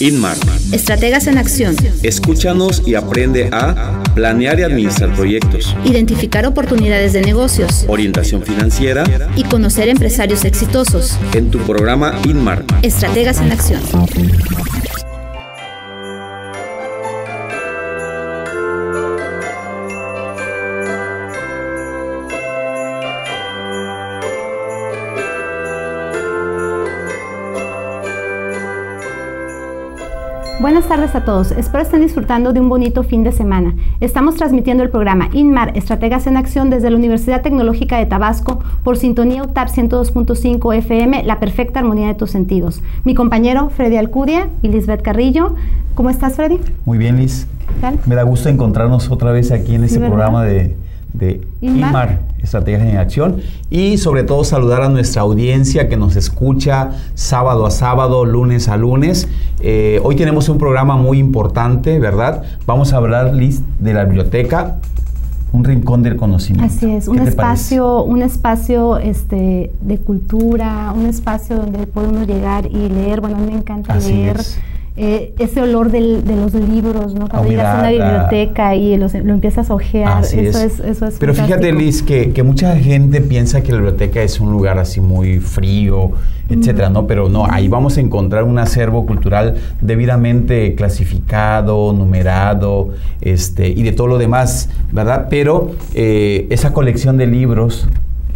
INMAR. Estrategas en acción. Escúchanos y aprende a planear y administrar proyectos, Identificar oportunidades de negocios. orientación financiera Y conocer empresarios exitosos. en tu programa INMAR. Estrategas en acción. Buenas tardes a todos, espero estén disfrutando de un bonito fin de semana. Estamos transmitiendo el programa INMAR, Estrategas en Acción desde la Universidad Tecnológica de Tabasco por sintonía UTAP 102.5 FM, la perfecta armonía de tus sentidos. Mi compañero Freddy Alcudia y Lisbeth Carrillo. ¿Cómo estás, Freddy? Muy bien, Liz. ¿Qué tal? Me da gusto encontrarnos otra vez aquí en este programa de, de Inmar. INMAR, Estrategias en Acción. Y sobre todo saludar a nuestra audiencia que nos escucha sábado a sábado, lunes a lunes. Eh, hoy tenemos un programa muy importante, ¿verdad? Vamos a hablar, Liz, de la biblioteca, un rincón del conocimiento. Así es, ¿Qué un espacio, un espacio este, de cultura, un espacio donde puede uno llegar y leer. Bueno, a mí me encanta Así leer. es. Eh, ese olor del- de los libros, ¿no? Cuando llegas a una biblioteca y los- lo empiezas a ojear, eso es. es. eso es Pero fíjate. Liz, que, que mucha gente piensa que la biblioteca es un lugar así muy frío, etcétera, ¿no? Pero no, ahí vamos a encontrar un acervo cultural debidamente clasificado, numerado, este, y de todo lo demás, ¿verdad? Pero eh, esa colección de libros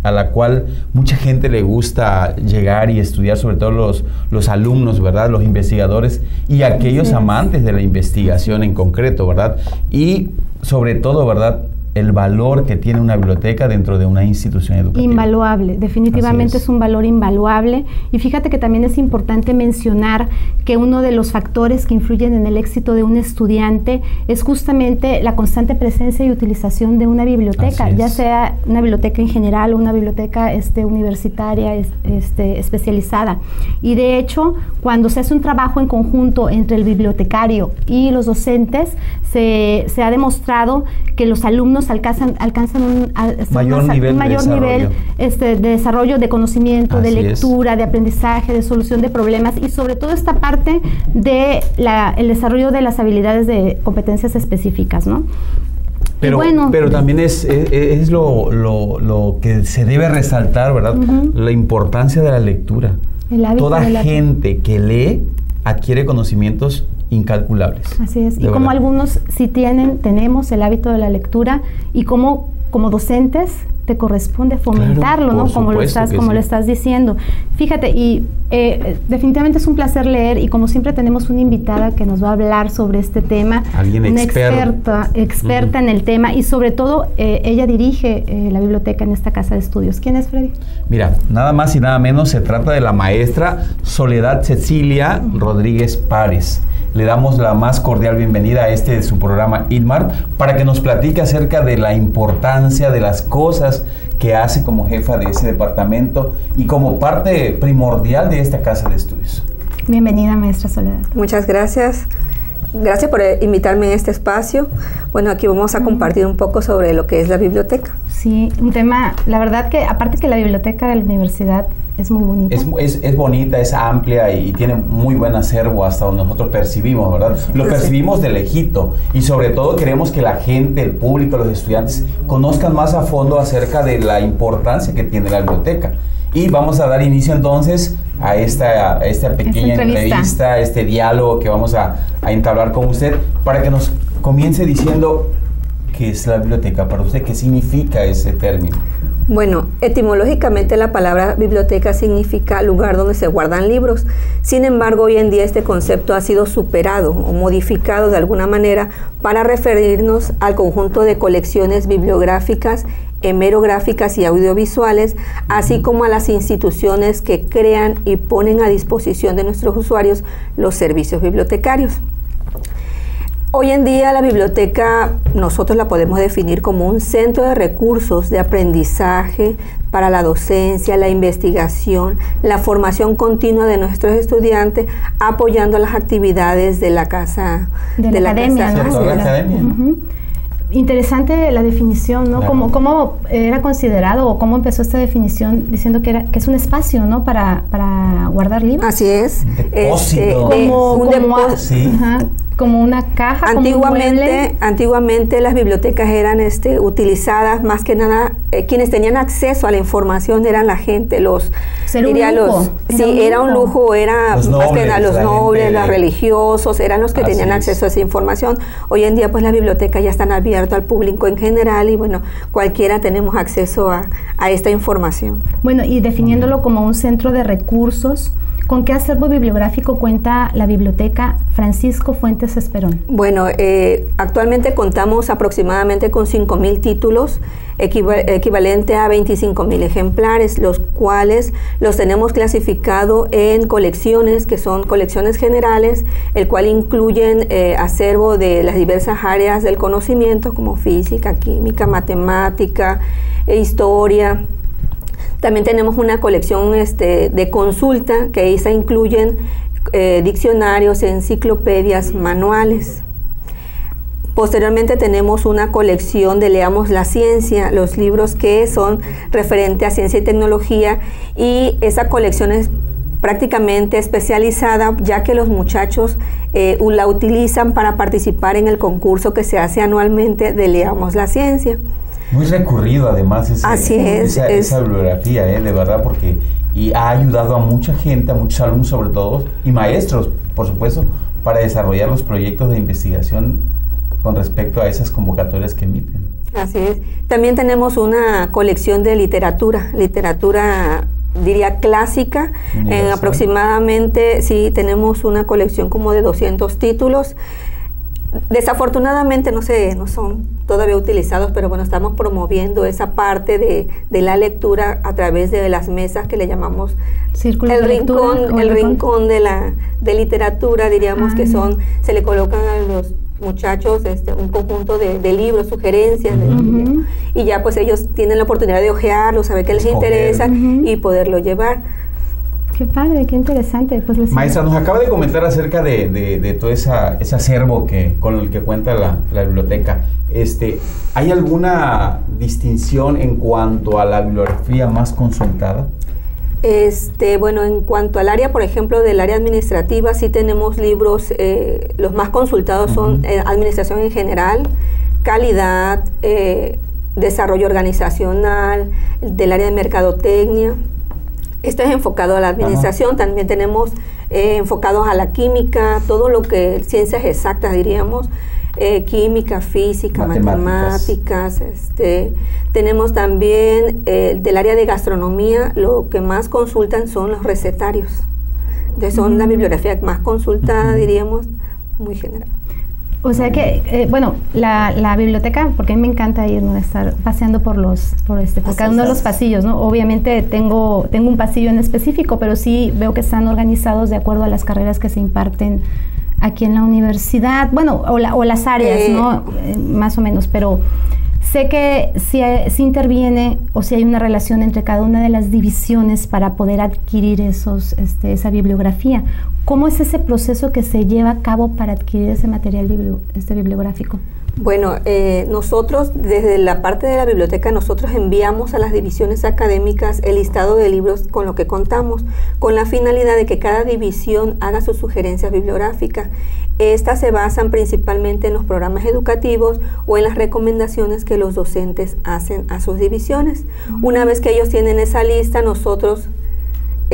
a la cual mucha gente le gusta llegar y estudiar, sobre todo los, los alumnos, ¿verdad? Los investigadores y aquellos amantes de la investigación en concreto, ¿verdad? Y sobre todo, ¿verdad? El valor que tiene una biblioteca dentro de una institución educativa. Invaluable, definitivamente es. es. un valor invaluable. Y fíjate que también es importante mencionar que uno de los factores que influyen en el éxito de un estudiante es justamente la constante presencia y utilización de una biblioteca, ya sea una biblioteca en general o una biblioteca este, universitaria es- este, especializada. Y de hecho, cuando se hace un trabajo en conjunto entre el bibliotecario y los docentes, se, se ha demostrado que los alumnos alcanzan, alcanzan un, Mayor nivel de nivel desarrollo. este, de desarrollo de conocimiento, de es. lectura, de aprendizaje, de solución de problemas y sobre todo esta parte de la- el desarrollo de las habilidades de competencias específicas, ¿no? Pero, bueno, pero también es, es, es lo, lo- lo que se debe resaltar, ¿verdad? La importancia de la lectura. El hábito Toda de la- gente que lee adquiere conocimientos incalculables. Así es. Y como algunos sí tienen, tenemos el hábito de la lectura y como como docentes te corresponde fomentarlo, ¿no? Como lo estás, como sí. lo estás diciendo. Fíjate, y eh, definitivamente es un placer leer y como siempre tenemos una invitada que nos va a hablar sobre este tema. Alguien una experta, experta en el tema y sobre todo eh, ella dirige eh, la biblioteca en esta casa de estudios. ¿Quién es Freddy? Mira, nada más y nada menos se trata de la maestra Soledad Cecilia Rodríguez Párez. Le damos la más cordial bienvenida a este de su programa INMAR para que nos platique acerca de la importancia de las cosas que hace como jefa de ese departamento y como parte primordial de esta casa de estudios. Bienvenida, maestra Soledad. Muchas gracias. Gracias por eh, invitarme en este espacio. Bueno, aquí vamos a compartir un poco sobre lo que es la biblioteca. Sí, un tema, la verdad que aparte que la biblioteca de la universidad es muy bonita. Es, es- es bonita, es amplia y, tiene muy buen acervo hasta donde nosotros percibimos, ¿verdad? Lo percibimos de lejito y sobre todo queremos que la gente, el público, los estudiantes conozcan más a fondo acerca de la importancia que tiene la biblioteca. Y vamos a dar inicio entonces a esta, a esta pequeña entrevista. entrevista, este diálogo que vamos a, a entablar con usted para que nos comience diciendo qué es la biblioteca para usted, qué significa ese término. Bueno, etimológicamente la palabra biblioteca significa lugar donde se guardan libros. Sin embargo, hoy en día este concepto ha sido superado o modificado de alguna manera para referirnos al conjunto de colecciones bibliográficas, hemerográficas y audiovisuales, así como a las instituciones que crean y ponen a disposición de nuestros usuarios los servicios bibliotecarios. Hoy en día la biblioteca nosotros la podemos definir como un centro de recursos de aprendizaje para la docencia, la investigación, la formación continua de nuestros estudiantes, apoyando las actividades de la casa de, la, academia, interesante la definición, ¿no? Claro. ¿Cómo, era considerado o cómo empezó esta definición diciendo que, era, que es un espacio, ¿no? Para, para guardar libros. Así es. Depósito. Este, como, un como, depósito. Sí. ajá, como una caja. como un. Antiguamente, antiguamente las bibliotecas eran este, utilizadas más que nada, eh, quienes tenían acceso a la información eran la gente, los, Pues era un diría lujo, los, era sí, un era un lujo. era Los más que nobles, nada los nobles, gente- los religiosos, eran los que Así tenían es. acceso a esa información. Hoy en día, pues las bibliotecas ya están abiertas al público en general y bueno, cualquiera tenemos acceso a, a esta información. Bueno, y definiéndolo como un centro de recursos, ¿con qué acervo bibliográfico cuenta la biblioteca Francisco Fuentes Esperón? Bueno, eh, actualmente contamos aproximadamente con 5.000 títulos, equiva- equivalente a 25.000 ejemplares, los cuales los tenemos clasificado en colecciones, que son colecciones generales, el cual incluyen eh, acervo de las diversas áreas del conocimiento, como física, química, matemática, e historia, también tenemos una colección este, de consulta que esa incluyen eh, diccionarios, enciclopedias, manuales. Posteriormente tenemos una colección de Leamos la Ciencia, los libros que son referentes a ciencia y tecnología y esa colección es prácticamente especializada ya que los muchachos eh, la utilizan para participar en el concurso que se hace anualmente de Leamos la Ciencia. Muy recurrido además ese- Así es, esa, es- esa bibliografía, ¿eh? de verdad, porque y ha ayudado a mucha gente, a muchos alumnos sobre todo, y maestros, por supuesto, para desarrollar los proyectos de investigación con respecto a esas convocatorias que emiten. Así es. También tenemos una colección de literatura, literatura diría clásica. En Universal. aproximadamente, sí, tenemos una colección como de 200 títulos. Desafortunadamente no sé, no son todavía utilizados, pero bueno, estamos promoviendo esa parte de, de la lectura a través de las mesas que le llamamos el de lectura, rincón, ¿o el rincón de la de literatura, diríamos Ah, que ya. son, se le colocan a los muchachos este, un conjunto de, de libros, sugerencias, de- y ya pues ellos tienen la oportunidad de ojearlo, saber qué les Escoger. interesa y poderlo llevar. Qué padre, qué interesante. Pues les Maestra, nos acaba de comentar acerca de, de- de todo esa, ese acervo que, con el que cuenta la, la biblioteca. Este, ¿Hay alguna distinción en cuanto a la bibliografía más consultada? Este, bueno, en cuanto al área, por ejemplo, del área administrativa, sí tenemos libros, eh, los más consultados son eh, administración en general, calidad, eh, desarrollo organizacional, del área de mercadotecnia. Esto es enfocado a la administración, también tenemos eh, enfocados a la química, todo lo que ciencias exactas diríamos, eh, química, física, Matemáticas. matemáticas, este, tenemos también eh, del área de gastronomía, lo que más consultan son los recetarios. Entonces son la bibliografía más consultada, diríamos, muy general. O sea que, eh, bueno, la, la biblioteca, porque a mí me encanta ir, ¿no? estar paseando por los, por este, por cada uno de los pasillos, ¿no? Obviamente tengo, tengo un pasillo en específico, pero sí veo que están organizados de acuerdo a las carreras que se imparten aquí en la universidad, bueno, o, la- o las áreas, Eh, ¿no? Eh, más o menos, pero sé que si, interviene o si hay una relación entre cada una de las divisiones para poder adquirir esos, este, esa bibliografía. ¿Cómo es ese proceso que se lleva a cabo para adquirir ese material este bibliográfico? Bueno, eh, nosotros desde la parte de la biblioteca nosotros enviamos a las divisiones académicas el listado de libros con lo que contamos, con la finalidad de que cada división haga sus sugerencias bibliográficas. Estas se basan principalmente en los programas educativos o en las recomendaciones que los docentes hacen a sus divisiones. Una vez que ellos tienen esa lista, nosotros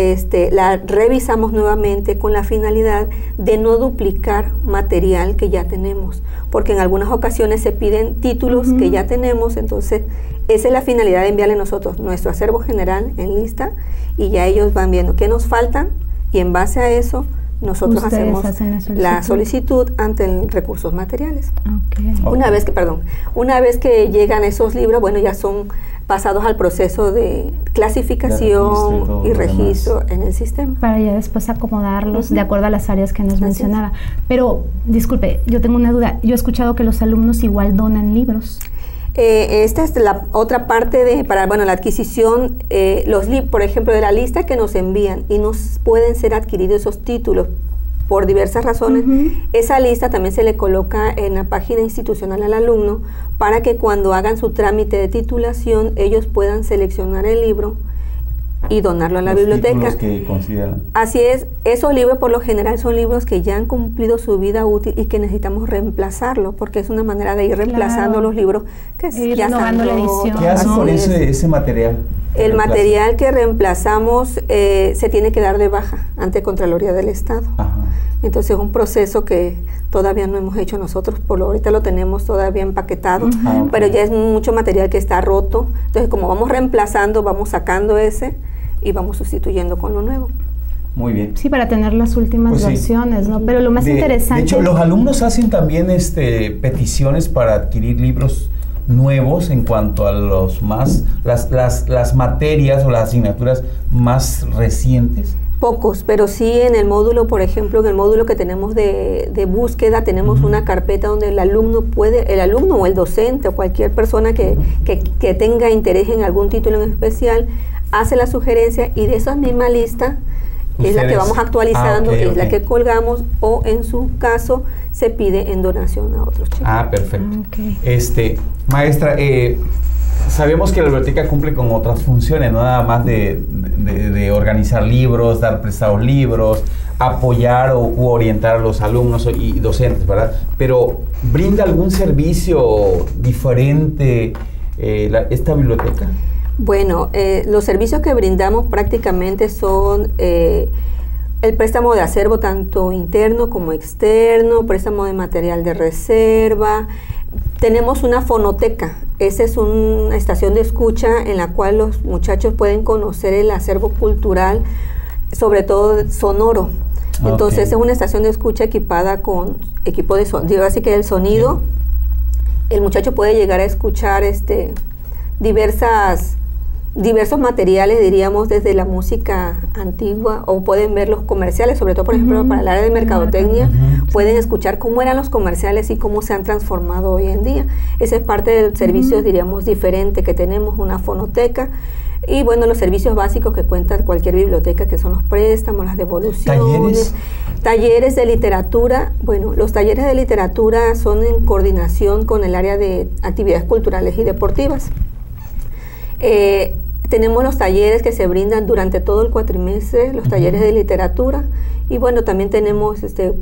este, la revisamos nuevamente con la finalidad de no duplicar material que ya tenemos, porque en algunas ocasiones se piden títulos que ya tenemos, entonces esa es la finalidad de enviarle nosotros nuestro acervo general en lista y ya ellos van viendo qué nos faltan y en base a eso nosotros Ustedes hacemos la la solicitud ante el recursos materiales. Una vez que, perdón, una vez que llegan esos libros, bueno, ya son pasados al proceso de clasificación y registro en el sistema. Para ya después acomodarlos de acuerdo a las áreas que nos Así es. mencionaba. Pero, disculpe, yo tengo una duda. Yo he escuchado que los alumnos igual donan libros. Eh, esta es la otra parte de, para, bueno, la adquisición, eh, los libros, por ejemplo, de la lista que nos envían y nos pueden ser adquiridos esos títulos por diversas razones, esa lista también se le coloca en la página institucional al alumno para que cuando hagan su trámite de titulación ellos puedan seleccionar el libro y donarlo a la biblioteca. Que consideran. Así es, esos libros por lo general son libros que ya han cumplido su vida útil y que necesitamos reemplazarlo, porque es una manera de ir reemplazando los libros que ya están la edición. ¿Qué hacen con ese, ese material? El material que reemplazamos eh, se tiene que dar de baja ante Contraloría del Estado. Entonces es un proceso que todavía no hemos hecho nosotros, por lo ahorita lo tenemos todavía empaquetado, ah, pero ya es mucho material que está roto. Entonces como vamos reemplazando, vamos sacando ese y vamos sustituyendo con lo nuevo. Muy bien. Sí, para tener las últimas pues versiones, ¿no? Pero lo más interesante... De hecho, los alumnos hacen también este, peticiones para adquirir libros nuevos en cuanto a los más las, las, las materias o las asignaturas más recientes? Pocos, pero sí en el módulo, por ejemplo, en el módulo que tenemos de, de búsqueda, tenemos una carpeta donde el alumno puede, el alumno o el docente o cualquier persona que, que, que tenga interés en algún título en especial, hace la sugerencia y de esa misma lista es la que vamos actualizando, ah, es la que colgamos o en su caso se pide en donación a otros chicos. Ah, perfecto. Este, maestra, eh, sabemos que la biblioteca cumple con otras funciones, no nada más de, organizar libros, dar prestados libros, apoyar o u orientar a los alumnos y docentes, ¿verdad? Pero ¿brinda algún servicio diferente eh, esta biblioteca? Bueno, eh, los servicios que brindamos prácticamente son eh, el préstamo de acervo tanto interno como externo, préstamo de material de reserva. Tenemos una fonoteca, esa es una estación de escucha en la cual los muchachos pueden conocer el acervo cultural, sobre todo sonoro. Entonces es una estación de escucha equipada con equipo de sonido, así que el sonido, el muchacho puede llegar a escuchar este diversas diversos materiales, diríamos, desde la música antigua, o pueden ver los comerciales, sobre todo, por ejemplo, para el área de mercadotecnia, pueden escuchar cómo eran los comerciales y cómo se han transformado hoy en día. Ese es parte del servicio, diríamos, diferente que tenemos, una fonoteca. Y bueno, los servicios básicos que cuenta cualquier biblioteca, que son los préstamos, las devoluciones. ¿Talleres? Talleres de literatura. Bueno, los talleres de literatura son en coordinación con el área de actividades culturales y deportivas. Eh, tenemos los talleres que se brindan durante todo el cuatrimestre, los talleres de literatura. Y bueno, también tenemos, este,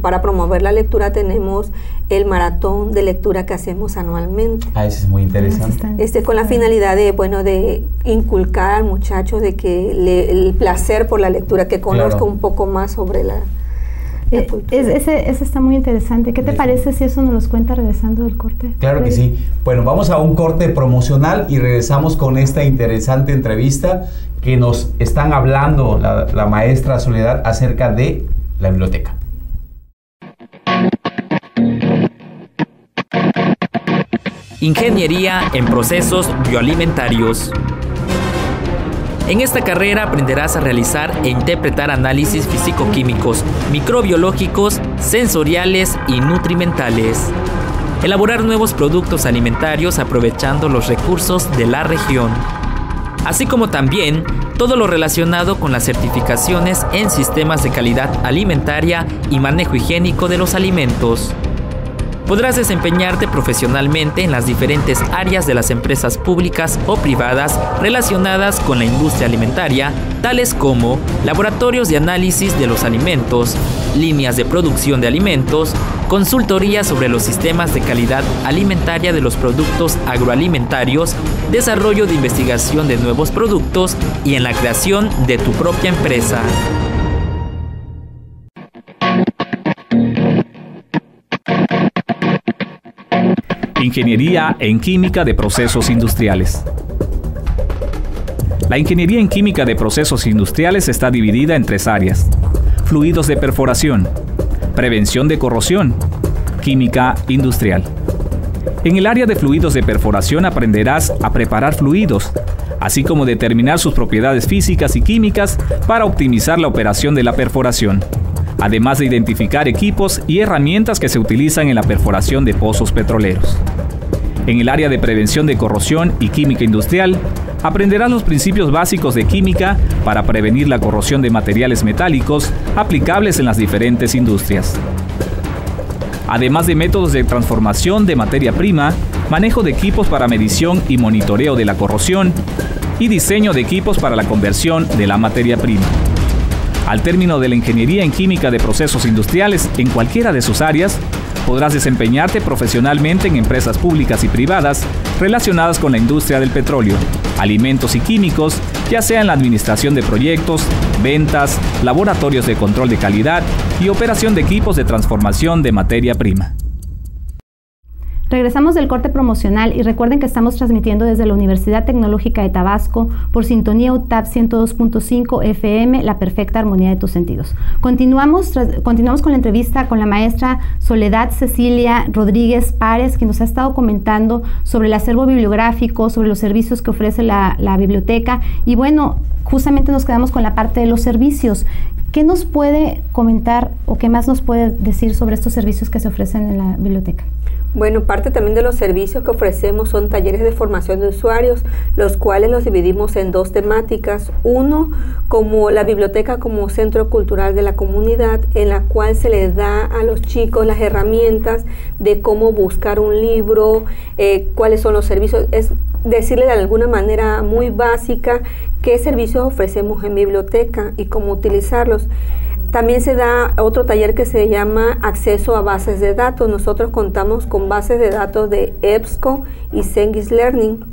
para promover la lectura, tenemos el maratón de lectura que hacemos anualmente. Ah, eso es muy interesante. Este, con la finalidad de, bueno, de inculcar al muchacho de que el placer por la lectura, que conozca un poco más sobre la, eh, ese, está muy interesante. ¿Qué te parece si eso nos los cuenta regresando del corte? Claro que sí. Bueno, vamos a un corte promocional y regresamos con esta interesante entrevista que nos están hablando la, la maestra Soledad acerca de la biblioteca. Ingeniería en procesos bioalimentarios. En esta carrera aprenderás a realizar e interpretar análisis físico-químicos, microbiológicos, sensoriales y nutrimentales. Elaborar nuevos productos alimentarios aprovechando los recursos de la región. Así como también todo lo relacionado con las certificaciones en sistemas de calidad alimentaria y manejo higiénico de los alimentos podrás desempeñarte profesionalmente en las diferentes áreas de las empresas públicas o privadas relacionadas con la industria alimentaria, tales como laboratorios de análisis de los alimentos, líneas de producción de alimentos, consultoría sobre los sistemas de calidad alimentaria de los productos agroalimentarios, desarrollo de investigación de nuevos productos y en la creación de tu propia empresa. Ingeniería en Química de Procesos Industriales. La ingeniería en química de procesos industriales está dividida en tres áreas. Fluidos de perforación, prevención de corrosión, química industrial. En el área de fluidos de perforación aprenderás a preparar fluidos, así como determinar sus propiedades físicas y químicas para optimizar la operación de la perforación, además de identificar equipos y herramientas que se utilizan en la perforación de pozos petroleros. En el área de prevención de corrosión y química industrial, aprenderás los principios básicos de química para prevenir la corrosión de materiales metálicos aplicables en las diferentes industrias. Además de métodos de transformación de materia prima, manejo de equipos para medición y monitoreo de la corrosión y diseño de equipos para la conversión de la materia prima. Al término de la ingeniería en química de procesos industriales en cualquiera de sus áreas, podrás desempeñarte profesionalmente en empresas públicas y privadas relacionadas con la industria del petróleo, alimentos y químicos, ya sea en la administración de proyectos, ventas, laboratorios de control de calidad y operación de equipos de transformación de materia prima. Regresamos del corte promocional y recuerden que estamos transmitiendo desde la Universidad Tecnológica de Tabasco por sintonía UTAP 102.5 FM, la perfecta armonía de tus sentidos. Continuamos, continuamos con la entrevista con la maestra Soledad Cecilia Rodríguez Párez, que nos ha estado comentando sobre el acervo bibliográfico, sobre los servicios que ofrece la, la biblioteca. Y bueno, justamente nos quedamos con la parte de los servicios. ¿Qué nos puede comentar o qué más nos puede decir sobre estos servicios que se ofrecen en la biblioteca? Bueno, parte también de los servicios que ofrecemos son talleres de formación de usuarios, los cuales los dividimos en dos temáticas. Uno, como la biblioteca como centro cultural de la comunidad, en la cual se les da a los chicos las herramientas de cómo buscar un libro, eh, cuáles son los servicios. Es decirle de alguna manera muy básica qué servicios ofrecemos en biblioteca y cómo utilizarlos. También se da otro taller que se llama acceso a bases de datos. Nosotros contamos con bases de datos de EBSCO y Cengis Learning,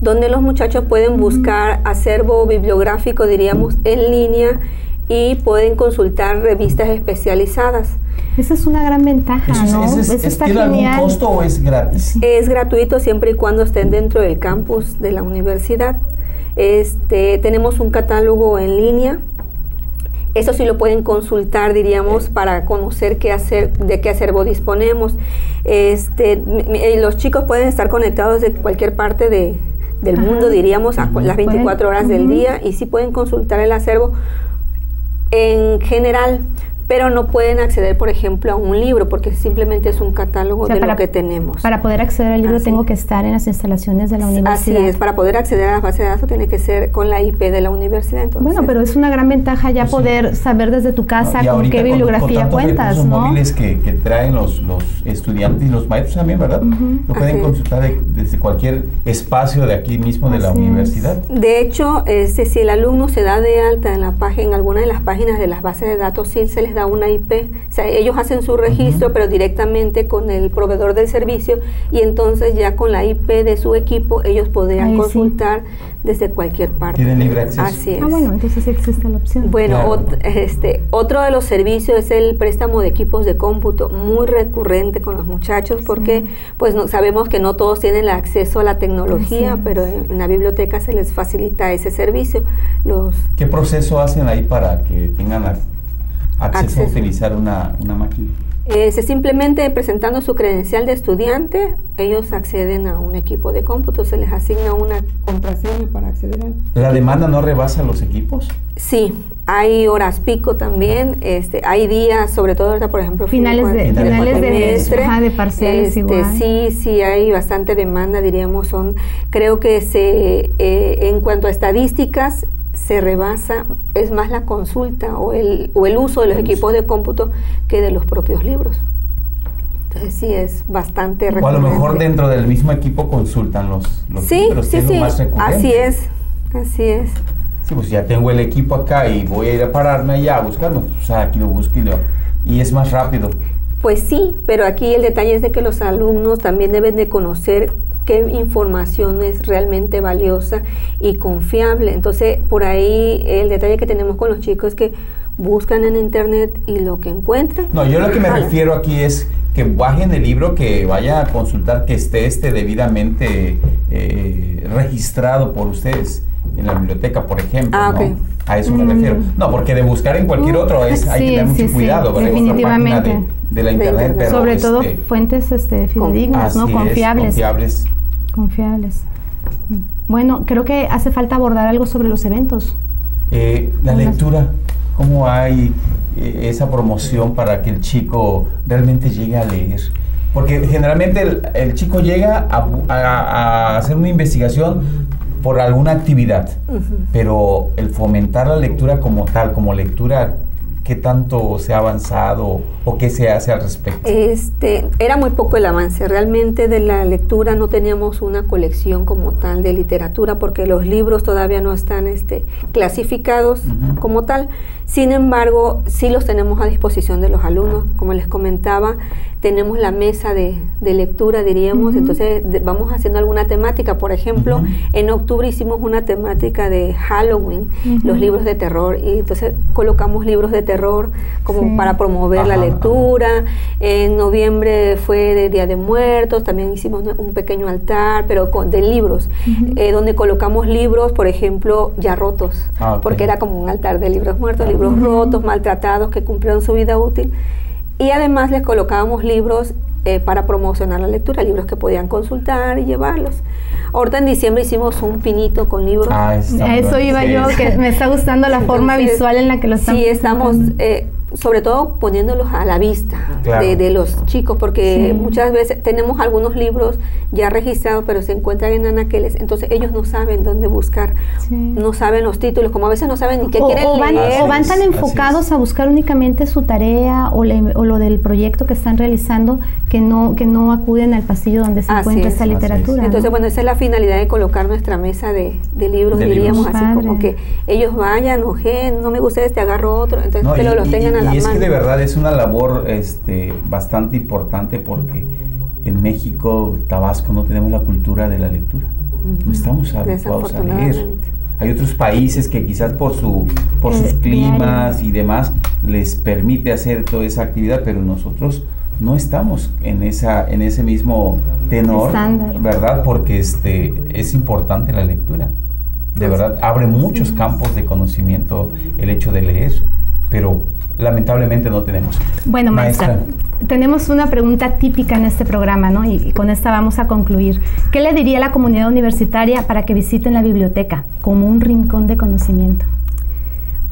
donde los muchachos pueden buscar acervo bibliográfico, diríamos, en línea y pueden consultar revistas especializadas. Esa es una gran ventaja, ¿no? ¿Es, es, ¿Tiene algún costo o es gratis? Es gratuito siempre y cuando estén dentro del campus de la universidad. Este, tenemos un catálogo en línea eso sí lo pueden consultar, diríamos, para conocer qué hacer, de qué acervo disponemos. Este, eh, los chicos pueden estar conectados de cualquier parte de, del mundo, diríamos, a las 24 horas del día y sí pueden consultar el acervo. En general pero no pueden acceder, por ejemplo, a un libro porque simplemente es un catálogo de lo que tenemos. Para poder acceder al libro tengo que estar en las instalaciones de la universidad. Así es, para poder acceder a la base de datos tiene que ser con la IP de la universidad. bueno, pero es una gran ventaja ya pues poder saber desde tu casa con qué bibliografía cuentas, los móviles que, que, traen los, los, estudiantes y los maestros también, ¿verdad? Lo pueden consultar desde cualquier espacio de aquí mismo de la universidad. De hecho, este, si el alumno se da de alta en la página, en alguna de las páginas de las bases de datos, sí se les da una IP. O sea, ellos hacen su registro, pero directamente con el proveedor del servicio y entonces ya con la IP de su equipo ellos podrían consultar desde cualquier parte. Tienen libre acceso. Así es. Ah, bueno, entonces existe la opción. Bueno, este, otro de los servicios es el préstamo de equipos de cómputo, muy recurrente con los muchachos porque pues no, sabemos que no todos tienen el acceso a la tecnología, pero en, la biblioteca se les facilita ese servicio. Los ¿Qué proceso hacen ahí para que tengan acceso, a utilizar una, una máquina? Eh, simplemente presentando su credencial de estudiante, ellos acceden a un equipo de cómputo, se les asigna una contraseña para acceder al... ¿La demanda no rebasa los equipos? Sí, hay horas pico también, este, hay días, sobre todo ahorita, por ejemplo, finales de, finales de, de parciales este, Sí, sí, hay bastante demanda, diríamos, son, creo que se, eh, en cuanto a estadísticas, se rebasa, es más la consulta o el, o el uso de los equipos de cómputo que de los propios libros. Entonces sí es bastante O a lo mejor dentro del mismo equipo consultan los, los sí, libros, sí, sí. Así es, así es. Sí, pues ya tengo el equipo acá y voy a ir a pararme allá a buscarlo. O sea, aquí lo busco y, lo, y es más rápido. Pues sí, pero aquí el detalle es de que los alumnos también deben de conocer qué información es realmente valiosa y confiable. Entonces, por ahí el detalle que tenemos con los chicos es que buscan en internet y lo que encuentran. No, yo lo que me refiero aquí es que bajen el libro, que vaya a consultar que esté este debidamente eh, registrado por ustedes en la biblioteca, por ejemplo. Ah, A eso me refiero. Mm. No, porque de buscar en cualquier uh, otro es, hay que tener mucho cuidado. Sí, definitivamente. De, la internet. Sobre todo este, fuentes este, fidedignas, ¿no? Confiables. confiables. Confiables. Bueno, creo que hace falta abordar algo sobre los eventos. Eh, la lectura, ¿cómo hay eh, esa promoción para que el chico realmente llegue a leer? Porque generalmente el, el chico llega a, a- a hacer una investigación por alguna actividad, pero el fomentar la lectura como tal, como lectura, ¿qué tanto se ha avanzado o qué se hace al respecto? Este, era muy poco el avance. Realmente de la lectura no teníamos una colección como tal de literatura porque los libros todavía no están este, clasificados como tal. Sin embargo, sí los tenemos a disposición de los alumnos. Como les comentaba, tenemos la mesa de, de lectura, diríamos. Entonces de- vamos haciendo alguna temática. Por ejemplo, en octubre hicimos una temática de Halloween, los libros de terror. Y entonces colocamos libros de terror como Sí. para promover la Ajá, lectura. En noviembre fue de Día de Muertos, también hicimos un pequeño altar, pero con, de libros, eh, donde colocamos libros, por ejemplo, ya rotos, Ah, porque era como un altar de libros muertos, libros rotos, maltratados, que cumplieron su vida útil. Y además les colocábamos libros eh, para promocionar la lectura, libros que podían consultar y llevarlos. Ahorita en diciembre hicimos un pinito con libros. Ah, A eso iba Sí. yo, que me está gustando la forma visual en la que lo están Sí, estamos eh, sobre todo poniéndolos a la vista Claro. de, de los chicos, porque Sí. muchas veces tenemos algunos libros ya registrados, pero se encuentran en anaqueles, entonces ellos no saben dónde buscar, Sí. no saben los títulos, como a veces no saben ni qué o, quieren o van, leer. o van tan enfocados a buscar únicamente su tarea o, le- o lo del proyecto que están realizando que no que no acuden al pasillo donde se Así encuentra es, esta así es. literatura. Entonces, ¿no? bueno, esa es la finalidad de colocar nuestra mesa de, de libros, De diríamos libros. así Padre. como que ellos vayan, ojen, no me gusta este, agarro otro, entonces No, que y, lo, los y- tengan a y es mano. que de verdad es una labor este, bastante importante porque en México, Tabasco, no tenemos la cultura de la lectura. No estamos habituados a leer. Hay otros países que quizás por, su, por sus climas y demás les permite hacer toda esa actividad, pero nosotros no estamos en esa en ese mismo tenor. ¿verdad? Porque este es importante la lectura. De Pues, verdad, abre muchos campos de conocimiento el hecho de leer, pero lamentablemente no tenemos. Bueno, maestra, tenemos una pregunta típica en este programa, ¿no? Y, y con esta vamos a concluir. ¿Qué le diría a la comunidad universitaria para que visiten la biblioteca como un rincón de conocimiento?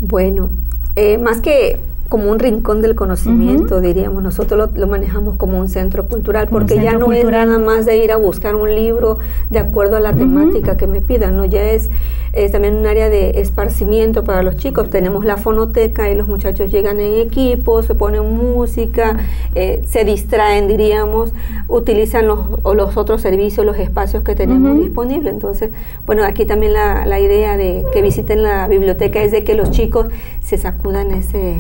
Bueno, eh, más que como un rincón del conocimiento, diríamos, nosotros lo, lo manejamos como un centro cultural, Como porque ya no cultural. es nada más de ir a buscar un libro de acuerdo a la temática que me pidan, ¿no? Ya es, es también un área de esparcimiento para los chicos. Tenemos la fonoteca y los muchachos llegan en equipo, se ponen música, eh, se distraen, diríamos, utilizan los, o los otros servicios, los espacios que tenemos disponibles. Entonces, bueno, aquí también la, la idea de que visiten la biblioteca es de que los chicos se sacudan ese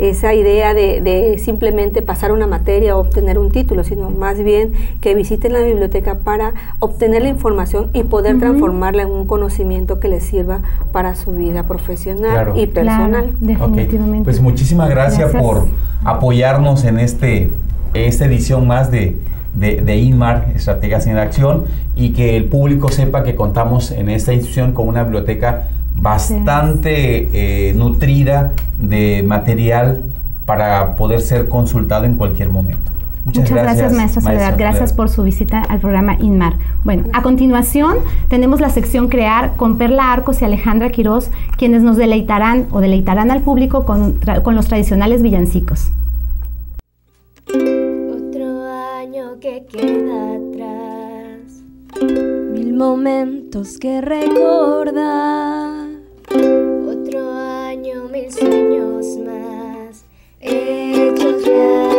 esa idea de, de simplemente pasar una materia o obtener un título, sino más bien que visiten la biblioteca para obtener la información y poder transformarla en un conocimiento que les sirva para su vida profesional Claro. y personal. Claro, definitivamente. Pues muchísimas gracias, Gracias. por apoyarnos en este esta edición más de, de, de INMAR, Estrategias en Acción, y que el público sepa que contamos en esta institución con una biblioteca bastante eh, nutrida de material para poder ser consultado en cualquier momento. Muchas, gracias, maestra Soledad. Gracias por su visita al programa INMAR. Bueno, a continuación tenemos la sección Crear con Perla Arcos y Alejandra Quirós, quienes nos deleitarán o deleitarán al público con, con los tradicionales villancicos. Otro año que queda atrás, mil momentos que recordar. Otro año, mil sueños más, hechos realidad.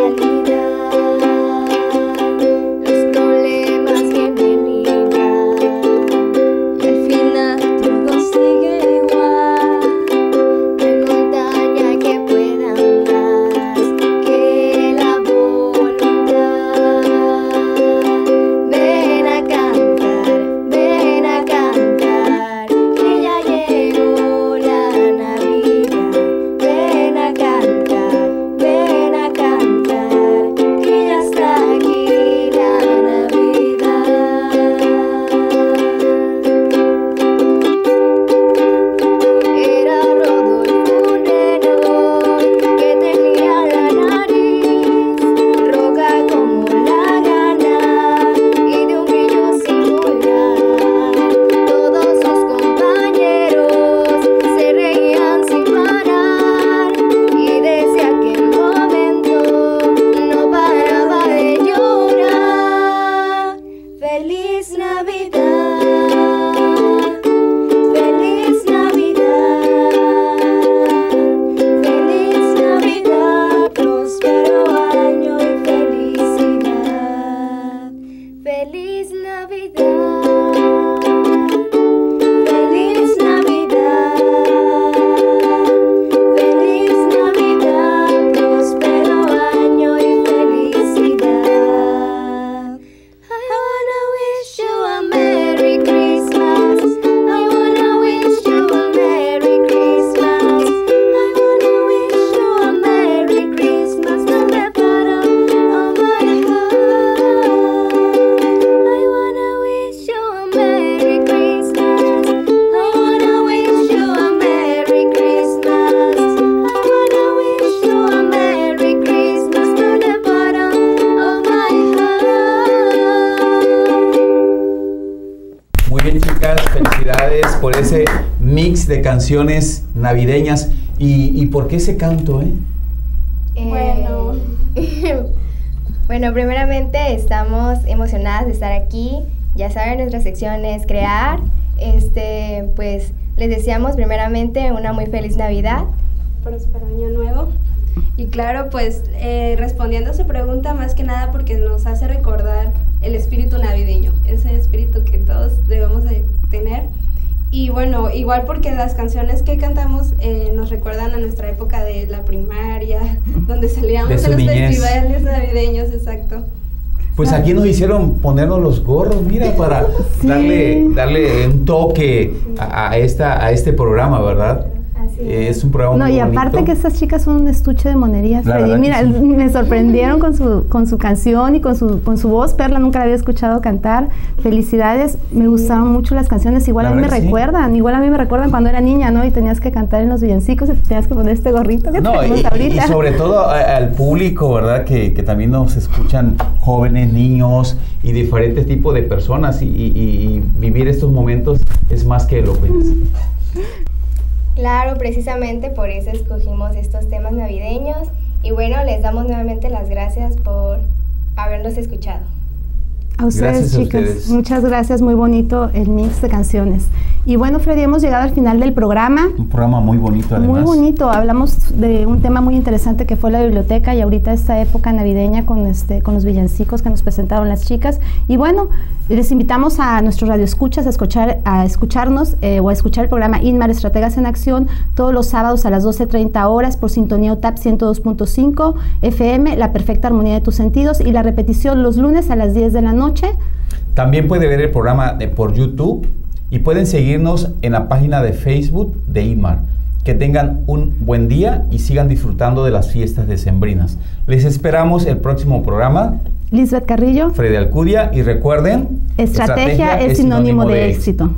Por ese mix de canciones navideñas. ¿Y, y por qué ese canto, eh? Eh, Bueno. bueno, primeramente estamos emocionadas de estar aquí. Ya saben, nuestra sección es crear. Este, pues les deseamos primeramente una muy feliz Navidad. próspero año nuevo. Y claro, pues eh, respondiendo a su pregunta, más que nada porque nos hace recordar el espíritu navideño, ese espíritu que todos debemos de tener. Y bueno, igual porque las canciones que cantamos eh, nos recuerdan a nuestra época de la primaria, donde salíamos a los niñez. festivales navideños, exacto. Pues aquí nos hicieron ponernos los gorros, mira, para Sí. darle, darle un toque a, a esta, a este programa, ¿verdad? Eh, Es un programa No, muy y aparte bonito. que estas chicas son un estuche de monería, Freddy. Mira, sí. me sorprendieron con su, con su canción y con su, con su voz. Perla nunca la había escuchado cantar. Felicidades, me gustaron mucho las canciones. Igual La a mí me recuerdan, igual a mí me recuerdan cuando era niña, ¿no? Y tenías que cantar en los villancicos y te tenías que poner este gorrito que No, tenemos y, y ahorita. sobre todo a- al público, ¿verdad? Que, que también nos escuchan jóvenes, niños y diferentes tipos de personas y, y- y vivir estos momentos es más que elocuentes. Claro, precisamente por eso escogimos estos temas navideños. Y bueno, les damos nuevamente las gracias por habernos escuchado. A ustedes, Gracias a chicas. ustedes. Muchas gracias, muy bonito el mix de canciones. Y bueno, Freddy, hemos llegado al final del programa. Un programa muy bonito además. Muy bonito, hablamos de un tema muy interesante que fue la biblioteca y ahorita esta época navideña con este con los villancicos que nos presentaron las chicas. Y bueno, les invitamos a nuestros radioescuchas a escuchar a escucharnos eh, o a escuchar el programa Inmar Estrategas en Acción todos los sábados a las 12:30 horas por sintonía UTAP 102.5 FM, La Perfecta Armonía de tus Sentidos y la repetición los lunes a las 10 de la noche. También puede ver el programa de- por YouTube y pueden seguirnos en la página de Facebook de IMAR. Que tengan un buen día y sigan disfrutando de las fiestas decembrinas. Les esperamos el próximo programa. Lisbeth Carrillo, Freddy Alcudia y recuerden, estrategia, es sinónimo de éxito.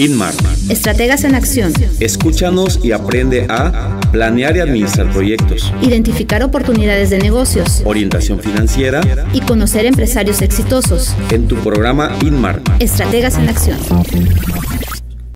Inmar. Estrategas en acción. Escúchanos y aprende a planear y administrar proyectos, Identificar oportunidades de negocios. orientación financiera Y conocer empresarios exitosos. en tu programa Inmar. Estrategas en acción.